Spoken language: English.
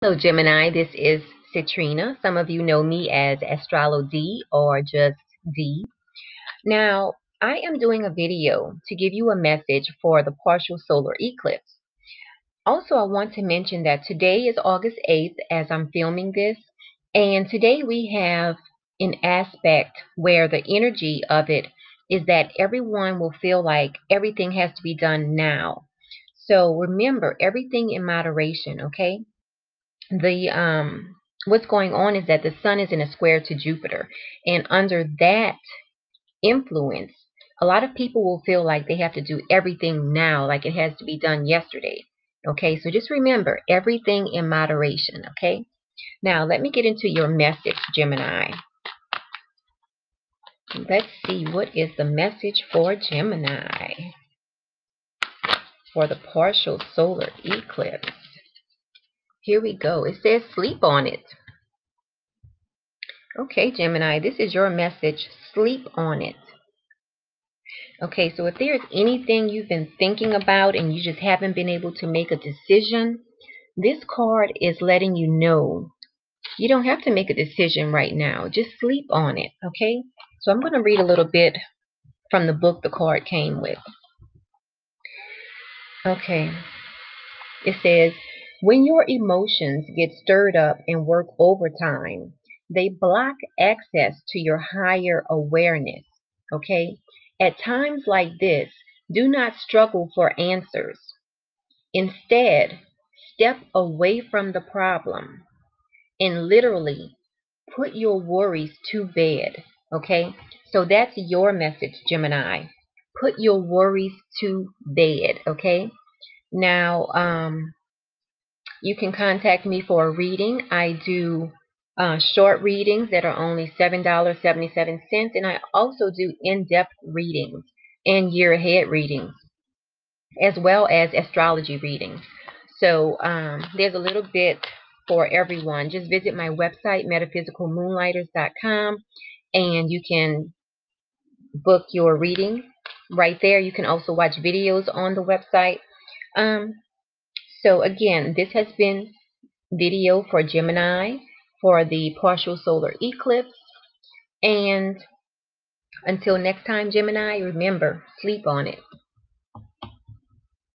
Hello Gemini, this is Citrina. Some of you know me as Astrolo D or just D. Now, I am doing a video to give you a message for the partial solar eclipse. Also, I want to mention that today is August 8th as I'm filming this, and today we have an aspect where the energy of it is that everyone will feel like everything has to be done now. So remember, everything in moderation, okay? The um what's going on is that the sun is in a square to Jupiter and under that influence a lot of people will feel like they have to do everything now like it has to be done yesterday okay? So just remember everything in moderation okay? Now let me get into your message Gemini. Let's see what is the message for Gemini? For the partial solar eclipse here we go. It says sleep on it. Okay, Gemini, this is your message. Sleep on it. Okay, so if there's anything you've been thinking about and you just haven't been able to make a decision, this card is letting you know you don't have to make a decision right now. Just sleep on it, okay? So I'm going to read a little bit from the book the card came with. Okay. It says, when your emotions get stirred up and work overtime, they block access to your higher awareness. Okay? At times like this, do not struggle for answers. Instead, step away from the problem and literally put your worries to bed. Okay? So that's your message, Gemini. Put your worries to bed. Okay? Now, um, you can contact me for a reading. I do uh, short readings that are only $7.77, and I also do in-depth readings and year-ahead readings, as well as astrology readings. So um, there's a little bit for everyone. Just visit my website, metaphysicalmoonlighters.com, and you can book your reading right there. You can also watch videos on the website. Um, so again, this has been video for Gemini for the partial solar eclipse. And until next time, Gemini, remember, sleep on it.